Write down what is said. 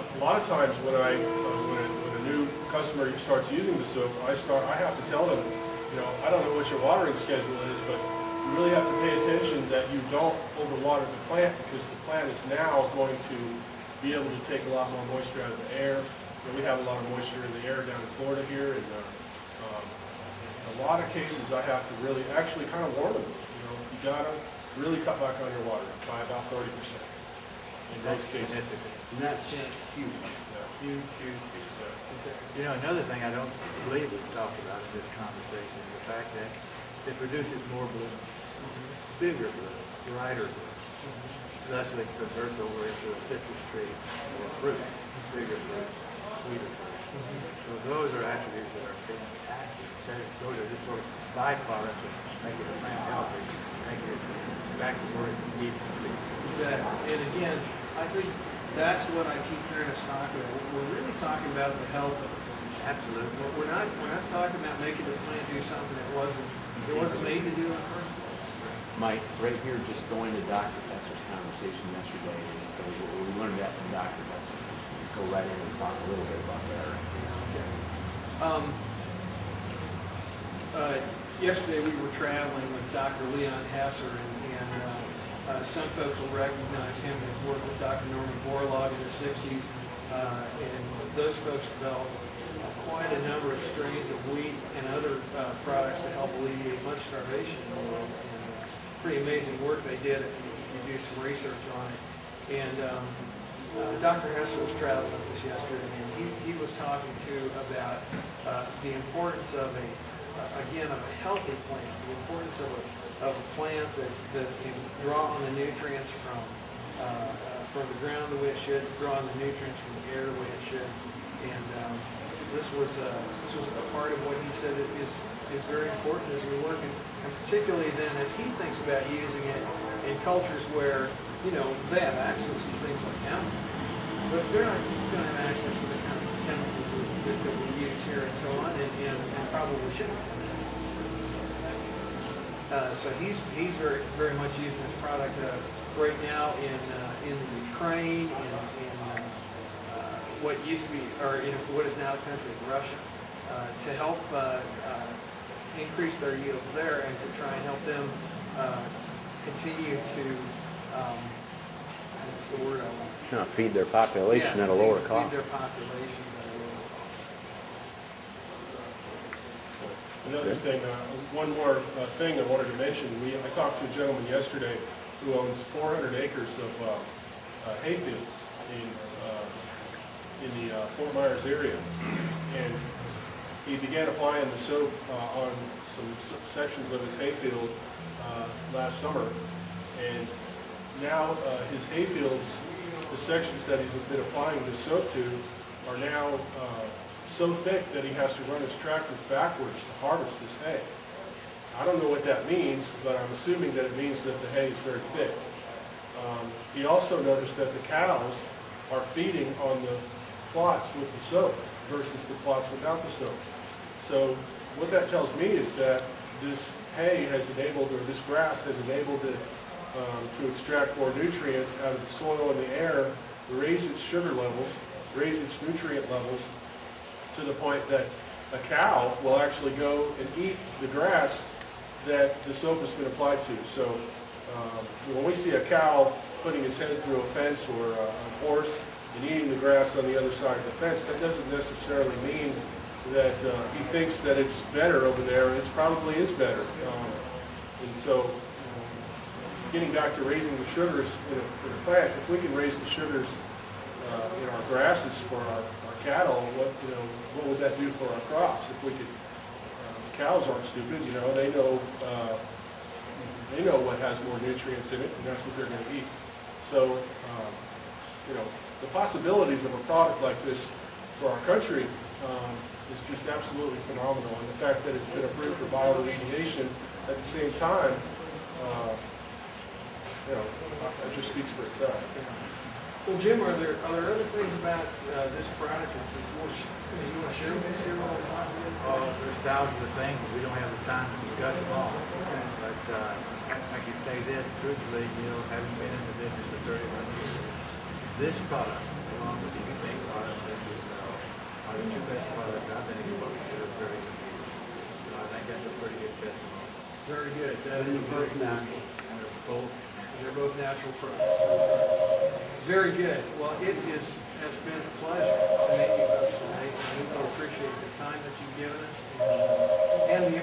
a lot of times when I, uh, when a, when a new customer starts using the soap, I start, I have to tell them, you know, I don't know what your watering schedule is, but you really have to pay attention that you don't overwater the plant because the plant is now going to be able to take a lot more moisture out of the air. You we have a lot of moisture in the air down in Florida here, and uh, um, in a lot of cases, I have to really, actually kind of warn them, you know, you gotta really cut back on your water by about thirty percent. In That's most cases. And that's huge, huge, huge, huge. You know, another thing I don't believe was talked about in this conversation is the fact that it produces more blooms, bigger blooms, brighter blooms. Mm-hmm. Thus it converts over into a citrus tree or fruit, bigger fruit, sweeter fruit. Mm-hmm. So those are attributes that are fantastic. Those are just sort of byproducts of making the plant healthy, making it back to where it needs to be. Exactly. And again, I think that's what I keep hearing us talk about. We're really talking about the health of the plant. Absolutely. We're- We're not, we're not talking about making the plant do something that wasn't, it wasn't made to do in the first place. Mike, right here, just going to Dr. Hesser's conversation yesterday, and so we learned that from Dr. Fesser. Go right in and talk a little bit about that. Um, uh, Yesterday, we were traveling with Dr. Leon Hesser, and and, uh, uh, some folks will recognize him as working with Dr. Norman Borlaug in the 60s. uh, And those folks developed quite a number of strains of wheat and other uh, products to help alleviate much starvation in the world. And, Pretty amazing work they did if you if you do some research on it. And um, uh, Dr. Hesser was traveling with us yesterday, and he, he was talking too about uh, the importance of a, uh, again, of a healthy plant, the importance of a, of a plant that, that can draw on the nutrients from, uh, uh, from the ground the way it should, draw on the nutrients from the air the way it should. And um, this was, uh, this was a part of what he said that is, is very important as we work, and and particularly then as he thinks about using it in cultures where, you know, they have access to things like hemp, but they're not going to have access to the kind of chemicals that, that we use here and so on, and, and, and probably shouldn't have access to it. Uh, so he's, he's very, very much using this product, uh, right now in, uh, in the Ukraine, in, in, uh, uh, what used to be, or in what is now the country of Russia, uh, to help, uh, uh, increase their yields there and to try and help them, uh, continue to, um, what's the word I want? Not feed their population Yeah, at a lower cost. Feed their populations at a lower cost. Another thing, uh, one more uh, thing I wanted to mention, we, I talked to a gentleman yesterday who owns 400 acres of uh, uh, hayfields in, uh, in the uh, Fort Myers area. And he began applying the soap uh, on some sections of his hayfield uh, last summer. And now uh, his hayfields, the sections that he's been applying the soap to are now uh, so thick that he has to run his tractors backwards to harvest his hay. I don't know what that means, but I'm assuming that it means that the hay is very thick. Um, He also noticed that the cows are feeding on the plots with the soap versus the plots without the soap. So what that tells me is that this hay has enabled, or this grass has enabled it um, to extract more nutrients out of the soil and the air, raise its sugar levels, raise its nutrient levels, to the point that a cow will actually go and eat the grass that the soap has been applied to. So um, when we see a cow putting his head through a fence or a a horse and eating the grass on the other side of the fence, that doesn't necessarily mean that uh, he thinks that it's better over there. It probably is better. Um, And so um, getting back to raising the sugars in a, in a plant, if we can raise the sugars uh, in our grasses for our cattle, what, you know, what would that do for our crops? If we could, um, cows aren't stupid, you know, they know, uh, they know what has more nutrients in it, and that's what they're gonna eat. So, um, you know, the possibilities of a product like this for our country, um, is just absolutely phenomenal. And the fact that it's been approved for bioremediation at the same time, uh, you know, it just speaks for itself. Well, Jim, are there are there other things about uh, this product that you want to share with us here all the time? Uh, there's thousands of things, but we don't have the time to discuss them all. But uh, I can say this truthfully, you know, having been in the business for 31 years, this product, along with the main product that we uh, are the two best products I've been exposed to in 31 years. So I think that's a pretty good testimony. Very good. That both natural. And they're both natural. They're both natural products. Very good. Well, it is, has been a pleasure to meet you folks today. And we appreciate the time that you've given us and, and the